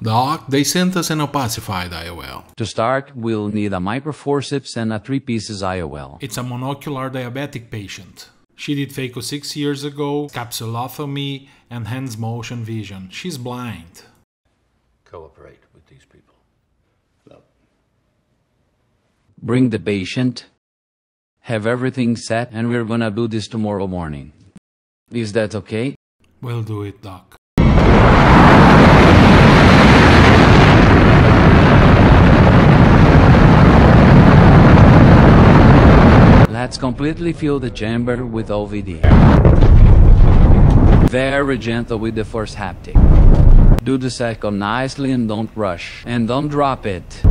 Doc, they sent us an opacified IOL. To start, we'll need a microforceps and a 3 pieces IOL. It's a monocular diabetic patient. She did phaco six years ago, capsulotomy, and hands motion vision. She's blind. Cooperate with these people. Bring the patient, have everything set, and we're gonna do this tomorrow morning. Is that okay? We'll do it, Doc. Let's completely fill the chamber with OVD. Very gentle with the first haptic. Do the second nicely and don't rush. And don't drop it.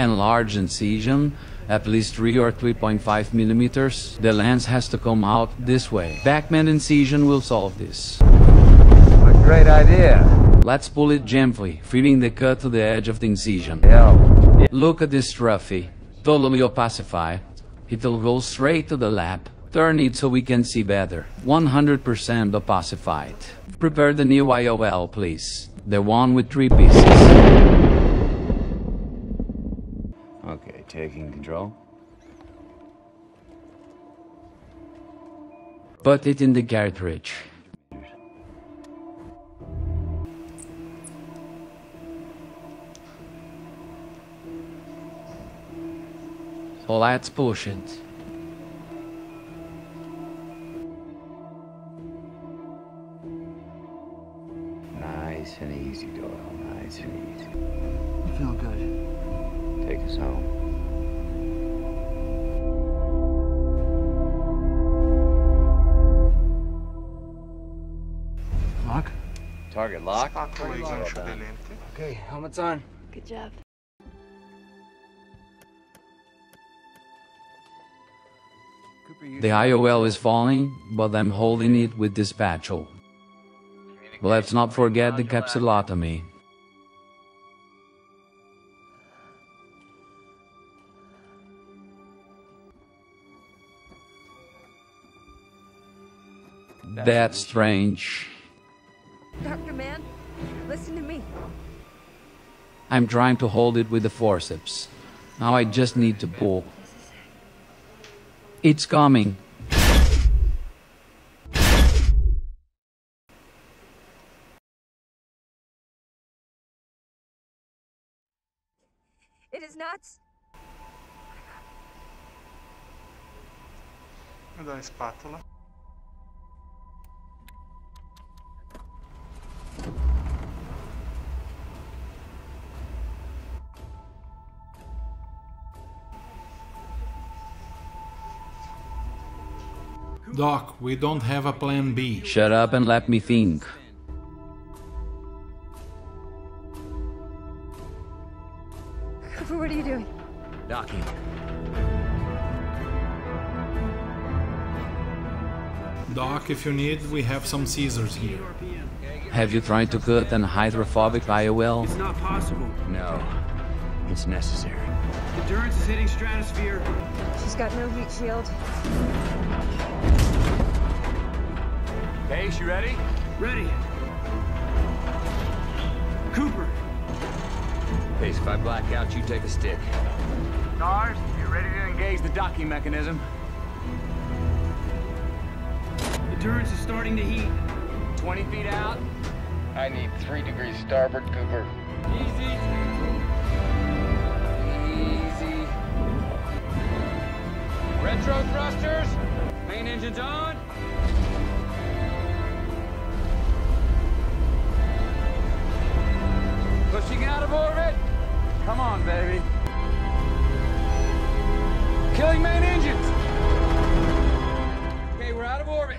Enlarge incision, at least 3 or 3.5 millimeters. The lens has to come out this way. Backman incision will solve this. A great idea. Let's pull it gently, feeling the cut to the edge of the incision. Yeah. Look at this trophy. Totally opacify. It'll go straight to the lab. Turn it so we can see better. 100% opacified. Prepare the new IOL, please. The one with three pieces. Okay, taking control. Put it in the cartridge. So let's. Nice and easy, Doyle. Nice and easy. Feel good. Take us home. Lock? Target lock. Okay, helmet's on. Good job. The IOL is falling, but I'm holding it with this spatula. Oh. Let's not forget the capsulotomy. That's strange. Dr. Mann, listen to me. I'm trying to hold it with the forceps. Now I just need to pull. It's coming. It is nuts. Mi dai spatola? Doc, we don't have a plan B. Shut up and let me think. Cooper, what are you doing? Docking. Doc, if you need, we have some scissors here. Have you tried to cut an hydrophobic IOL? It's not possible. No. It's necessary. Endurance is hitting stratosphere. She's got no heat shield. CASE, you ready? Ready. Cooper, CASE, if I black out, you take a stick. TARS, you ready to engage the docking mechanism? endurance is starting to heat. 20 feet out. I need three degrees starboard, Cooper. Easy. Easy. Retro thrusters. Main engines on. of orbit. Come on, baby. Killing main engines. Okay, we're out of orbit.